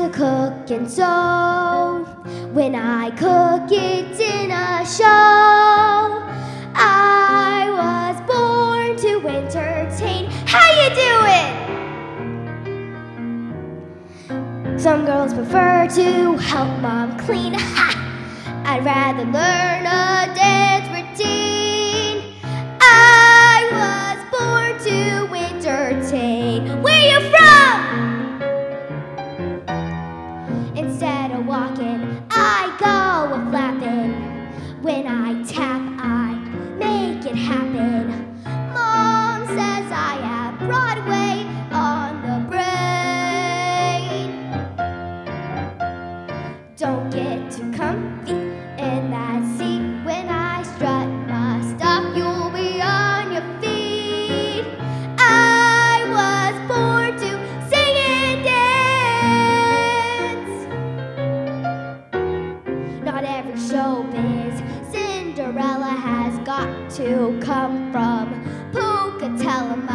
To cook and sew. When I cook, it's in a show. I was born to entertain. How you doing? Some girls prefer to help mom clean. Ha! I'd rather learn a dance When I tap, I make it happen. Mom says I have Broadway on the brain. Don't get too comfy in that seat when I strut my stuff. You'll be on your feet. I was born to sing and dance. Not every show, baby got to come from Pocatello.